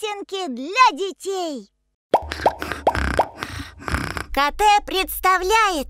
Песенки для детей. КТ представляет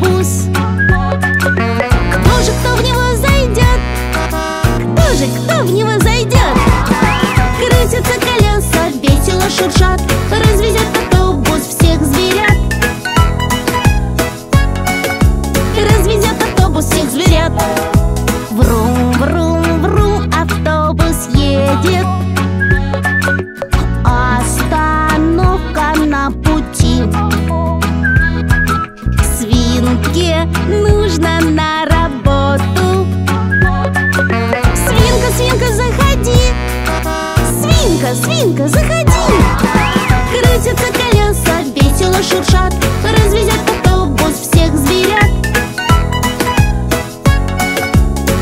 bus. Крутятся колеса, весело шуршат Развезет автобус всех зверят.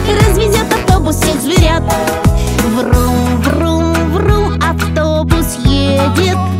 Развезет автобус всех зверят. Врум, врум, врум, автобус едет.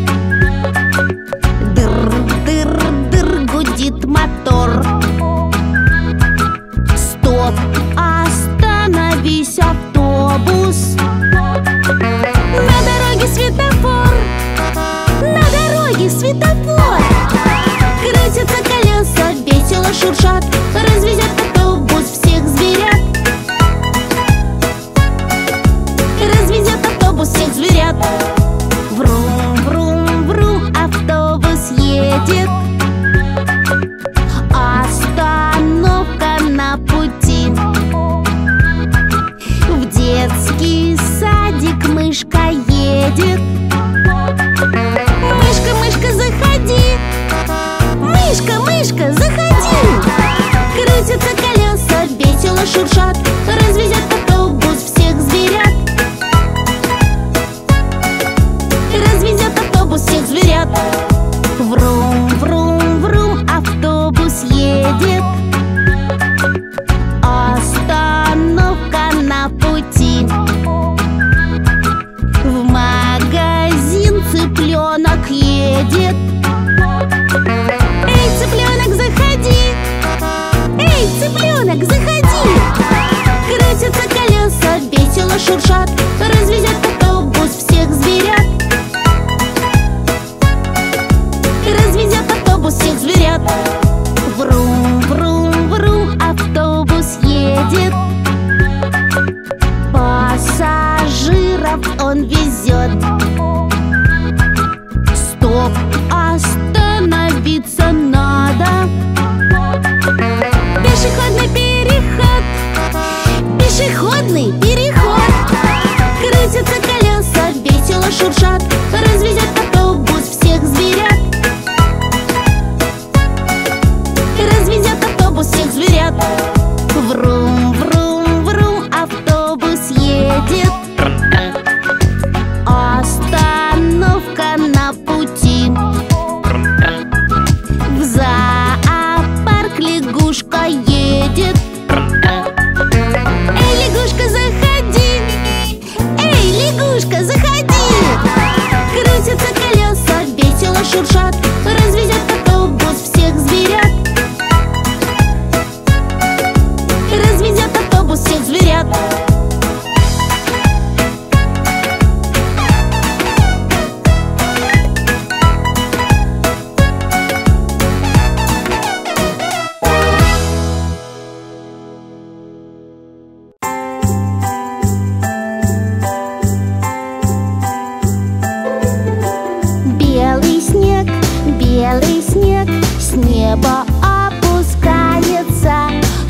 снег с неба опускается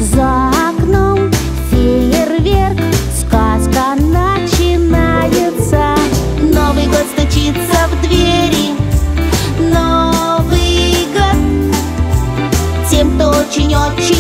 за окном фейерверк, сказка начинается. Новый год стучится в двери, Новый год. Тем, кто очень-очень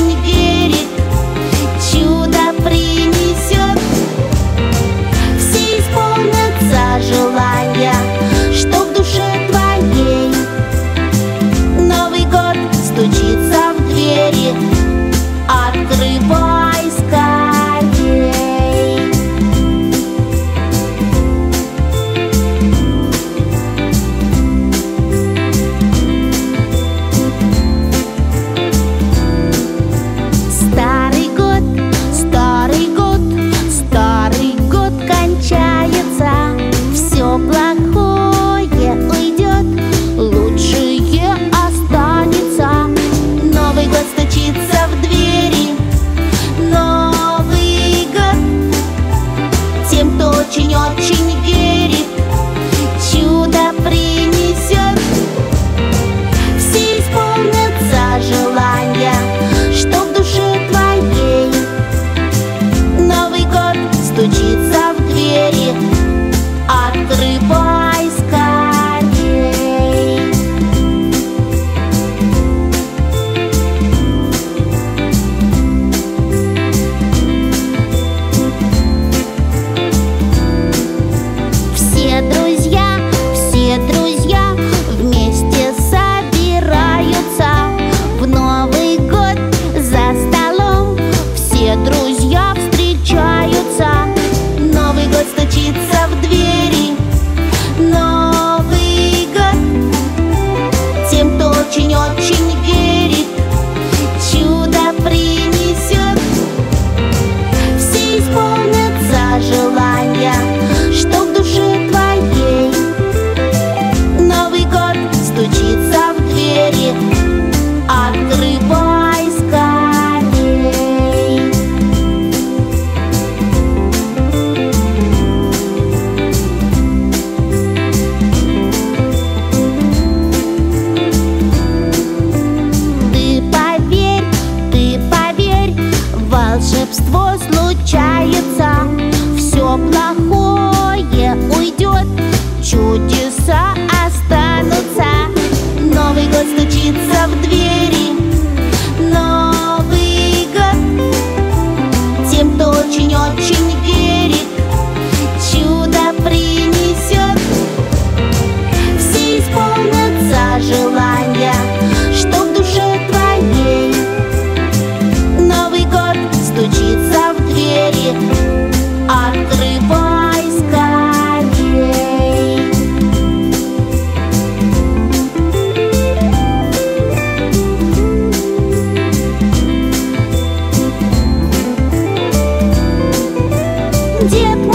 bajo где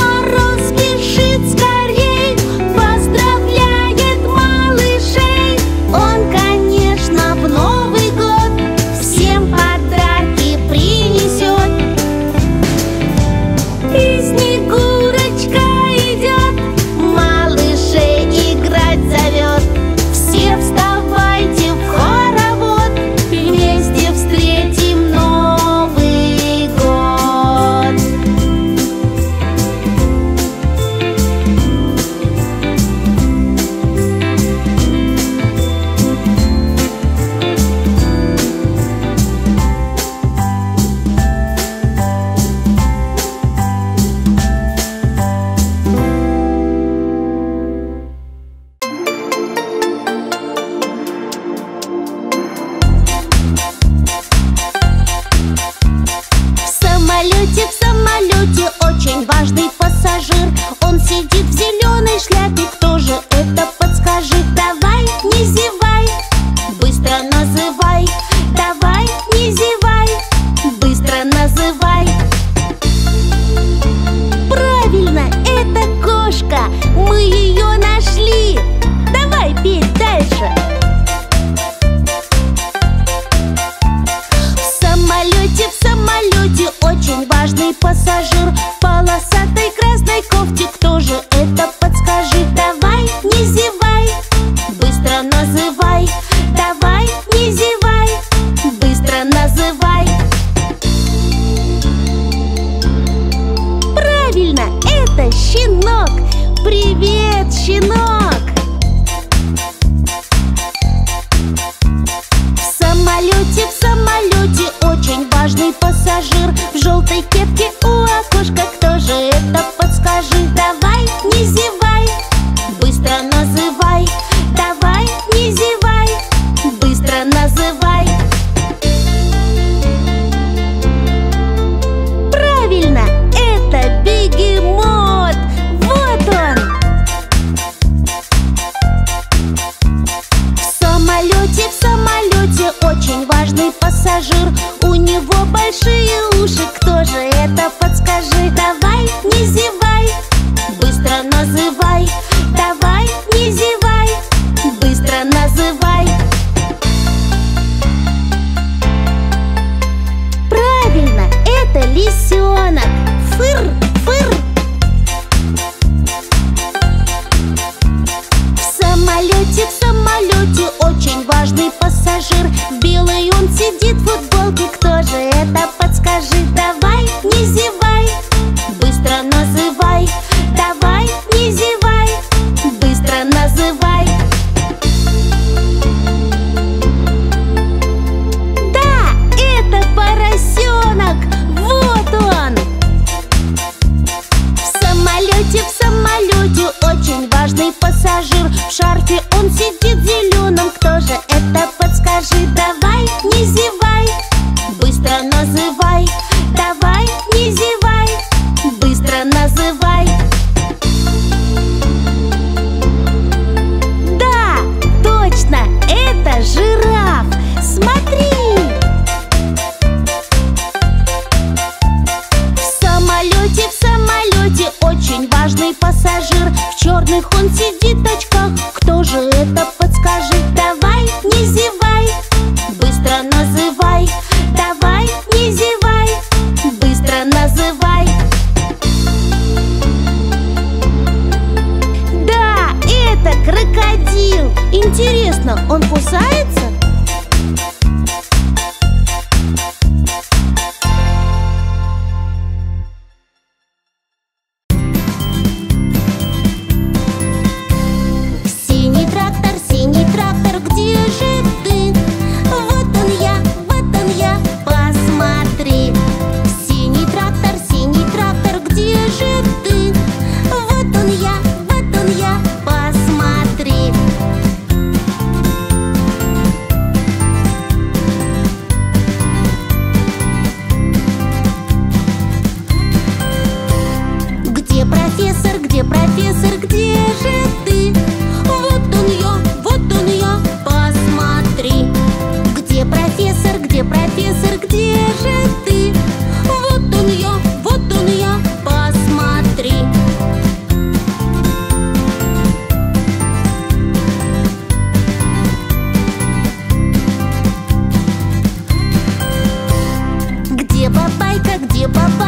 Бабайка, где бабайка?